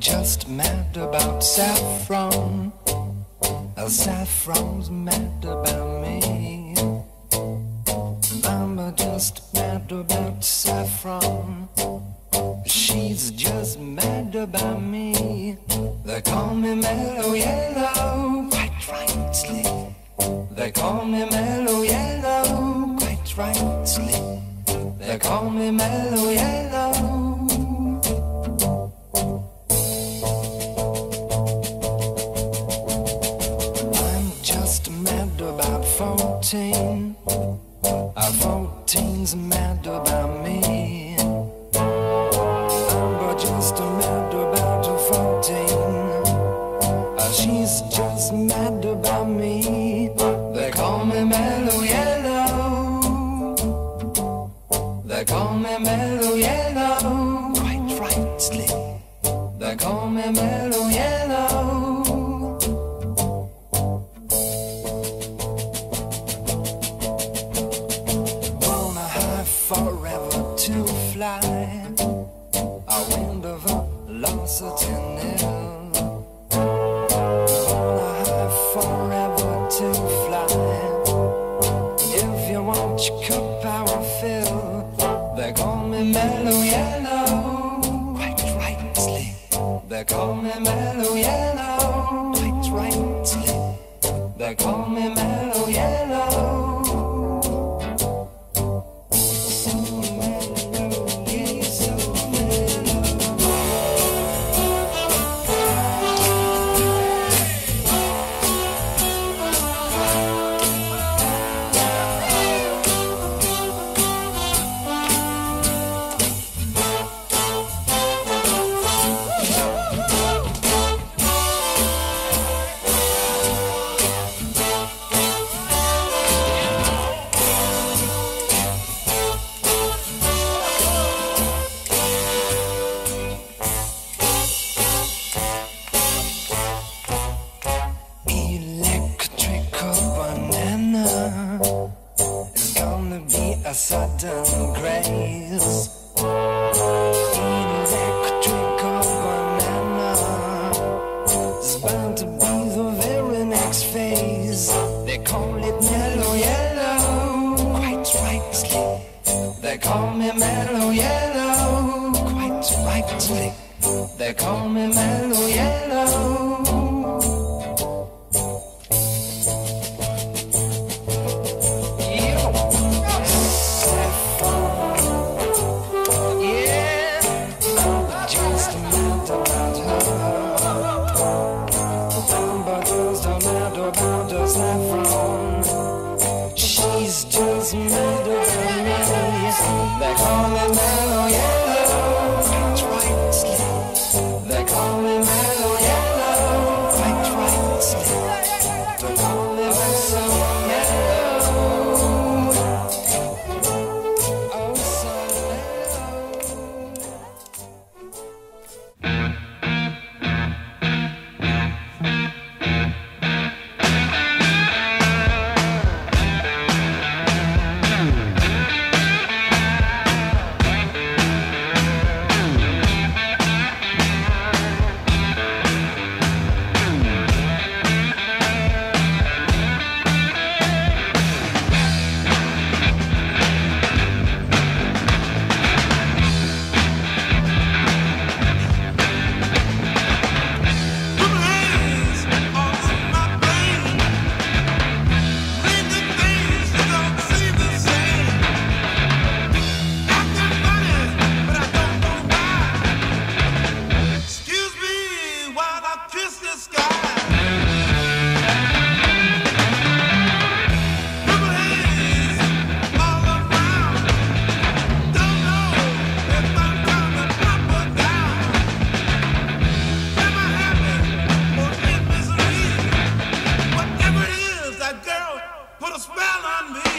just mad about saffron. Well, saffron's mad about me. I'm just mad about saffron. She's just mad about me. They call me mellow yellow, quite rightly. They call me mellow yellow, quite rightly. They call me mellow yellow. They call me Mellow Yellow. Quite rightly. They call me Mellow Yellow. call me mad. nicely. They call me mellow yellow, quite rightly. They call me mellow yellow. snap from put a spell on me.